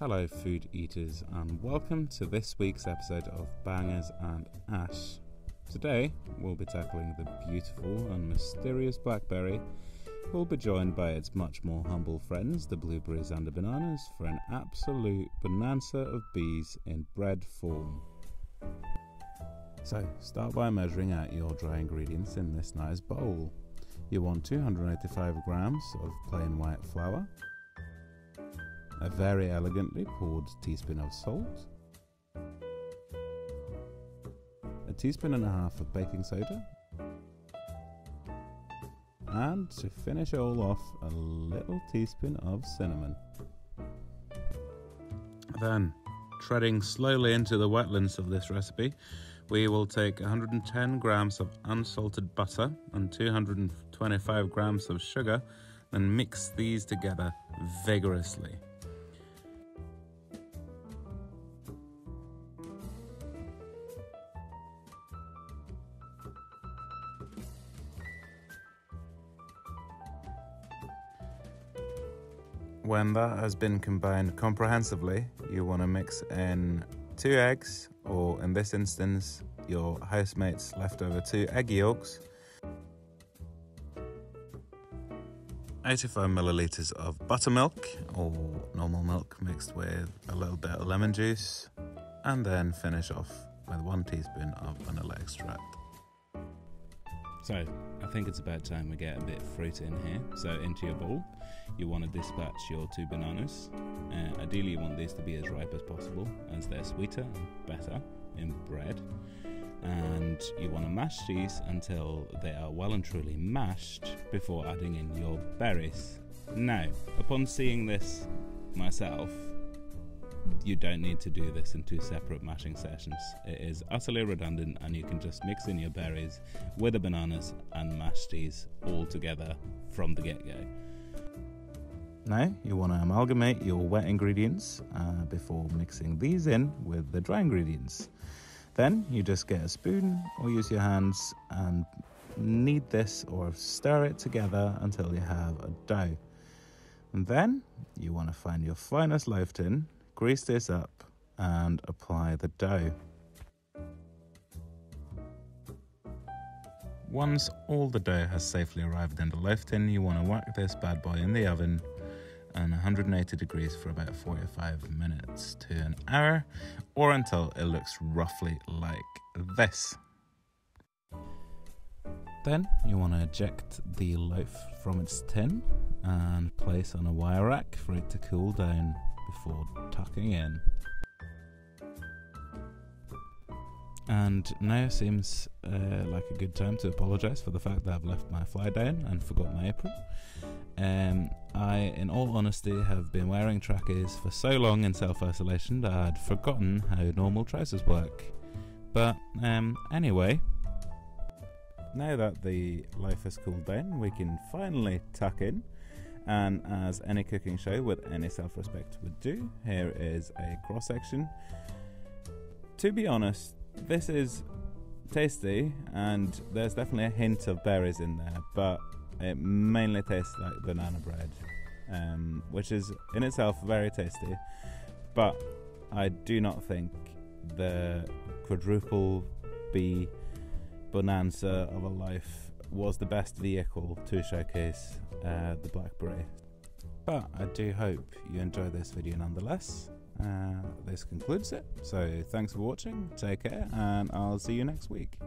Hello, food eaters, and welcome to this week's episode of Bangers and Ash. Today, we'll be tackling the beautiful and mysterious blackberry. We'll be joined by its much more humble friends, the blueberries and the bananas, for an absolute bonanza of bees in bread form. So, start by measuring out your dry ingredients in this nice bowl. You want 285 grams of plain white flour, a very elegantly poured teaspoon of salt, a teaspoon and a half of baking soda, and to finish all off, a little teaspoon of cinnamon. Then, treading slowly into the wetlands of this recipe, we will take 110 grams of unsalted butter and 225 grams of sugar and mix these together vigorously. When that has been combined comprehensively, you want to mix in two eggs, or in this instance, your housemate's leftover two egg yolks, 85 milliliters of buttermilk or normal milk mixed with a little bit of lemon juice, and then finish off with one teaspoon of vanilla extract. So, I think it's about time we get a bit of fruit in here. So, into your bowl, you want to dispatch your two bananas. Uh, ideally, you want these to be as ripe as possible, as they're sweeter and better in bread. And you want to mash these until they are well and truly mashed before adding in your berries. Now, upon seeing this myself, you don't need to do this in two separate mashing sessions. It is utterly redundant, and you can just mix in your berries with the bananas and mash these all together from the get go. Now, you want to amalgamate your wet ingredients uh, before mixing these in with the dry ingredients. Then you just get a spoon or use your hands and knead this or stir it together until you have a dough. And then you want to find your finest loaf tin Grease this up and apply the dough. Once all the dough has safely arrived in the loaf tin, you want to whack this bad boy in the oven at 180 degrees for about 45 minutes to an hour or until it looks roughly like this. Then you want to eject the loaf from its tin and place on a wire rack for it to cool down before tucking in. And now seems uh, like a good time to apologise for the fact that I've left my fly down and forgot my apron. Um, I, in all honesty, have been wearing trackies for so long in self isolation that I'd forgotten how normal trousers work. But um, anyway, now that the life has cooled down, we can finally tuck in and as any cooking show with any self respect would do, here is a cross section. To be honest, this is tasty and there's definitely a hint of berries in there, but it mainly tastes like banana bread, um, which is in itself very tasty. But I do not think the quadruple B bonanza of a life was the best vehicle to showcase uh, the BlackBerry. But I do hope you enjoy this video nonetheless. Uh, this concludes it. So thanks for watching, take care, and I'll see you next week.